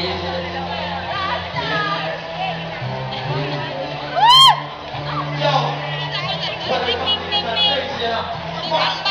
Yo! Yeah.